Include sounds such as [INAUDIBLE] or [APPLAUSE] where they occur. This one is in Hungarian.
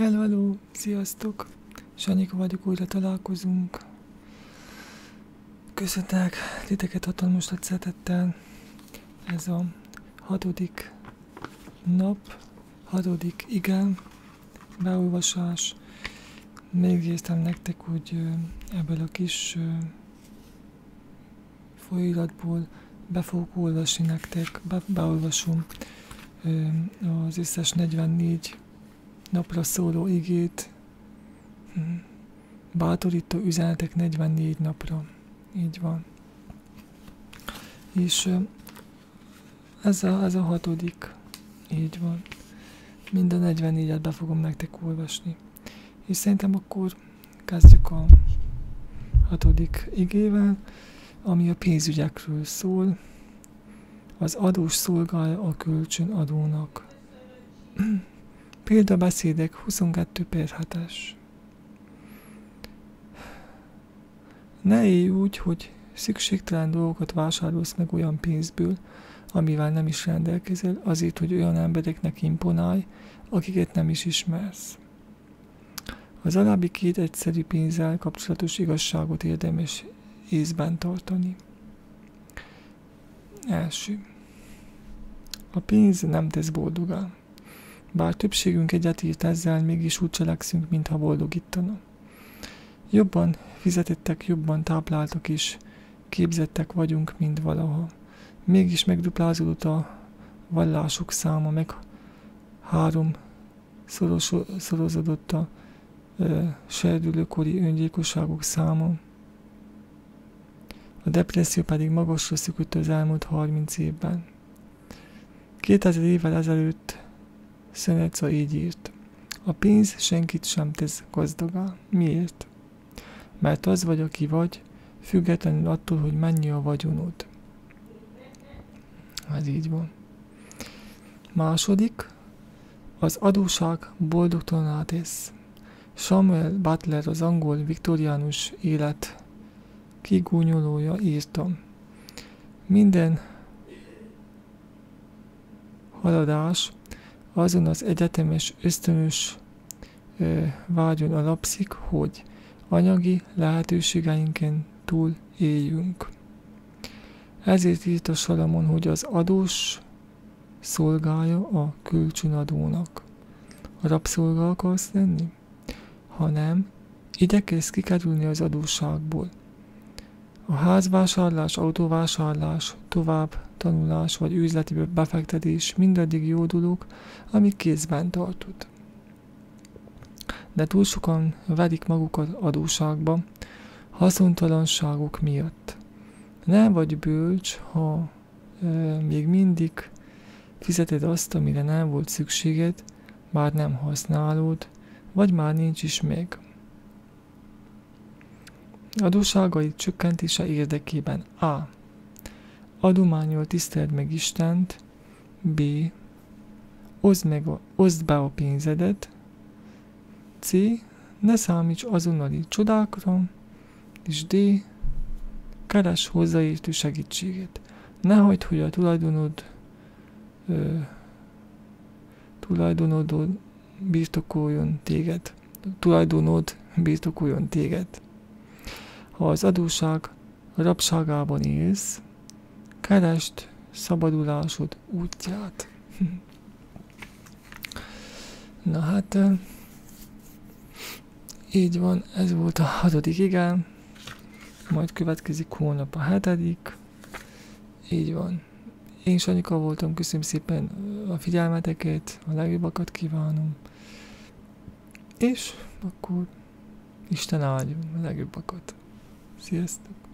Hello, sziasztok! Sanyika vagyok, újra találkozunk. Köszöntek titeket hatalmas nagy szeretettel. Ez a hatodik nap, hatodik igen, beolvasás. Megnéztem nektek, hogy ebből a kis folyóiratból be fogok olvasni nektek, be, beolvasom az összes 44 napra szóló igét, hm. bátorító üzenetek 44 napra. Így van. És ez a, ez a hatodik. Így van. Mind a 44-et be fogom nektek olvasni. És szerintem akkor kezdjük a hatodik igével, ami a pénzügyekről szól. Az adós szolgálja a kölcsön adónak. Példabeszédek 22 per 7-es. Ne élj úgy, hogy szükségtelen dolgokat vásárolsz meg olyan pénzből, amivel nem is rendelkezel, azért, hogy olyan embereknek imponálj, akiket nem is ismersz. Az alábbi két egyszerű pénzzel kapcsolatos igazságot érdemes észben tartani. Első. A pénz nem tesz boldogá. Bár többségünk egyetért ezzel, mégis úgy cselekszünk, mintha boldogítana. Jobban fizetettek, jobban tápláltak is, képzettek vagyunk, mint valaha. Mégis megduplázódott a vallások száma, meg három szoros, szorozódott a ö, serdülőkori öngyilkosságok száma. A depresszió pedig magasra szükött az elmúlt 30 évben. 2000 évvel ezelőtt Szeneca így írt. A pénz senkit sem tesz gazdagá. Miért? Mert az vagy, aki vagy, függetlenül attól, hogy mennyi a vagyonod. Ez így van. Második, az adóság boldogtalaná tesz. Samuel Butler az angol viktoriánus élet kigúnyolója írta. Minden haladás azon az egyetemes ösztönös ö, vágyon alapszik, hogy anyagi lehetőségeinken túl éljünk. Ezért írta Salamon, hogy az adós szolgálja a kölcsönadónak. A rabszolga akarsz lenni? Ha nem, igyekezz kikerülni az adósságból. A házvásárlás, autóvásárlás, tovább tanulás vagy üzleti befektetés mindaddig jó dolog, amíg kézben tartod. De túl sokan vedik magukat adóságba, haszontalanságok miatt. Nem vagy bölcs, ha e, még mindig fizeted azt, amire nem volt szükséged, már nem használod, vagy már nincs is meg. Adóságai csökkentése érdekében A. Adományol tiszteld meg Istent, B. Oszd, meg a, oszd be a pénzedet, C. Ne számíts azonnali csodákra, és D. Keres hozzáértő segítséget. Ne hagyd, hogy a tulajdonod ö, tulajdonod birtokoljon téged. Tulajdonod birtokoljon téged. Ha az adóság rabságában élsz, keresd szabadulásod útját. [LAUGHS] Na hát, így van, ez volt a hatodik igen, majd következik holnap a hetedik, így van. Én Sanyika voltam, köszönöm szépen a figyelmeteket, a legjobbakat kívánom, és akkor Isten áldjon a legjobbakat. Sziasztok!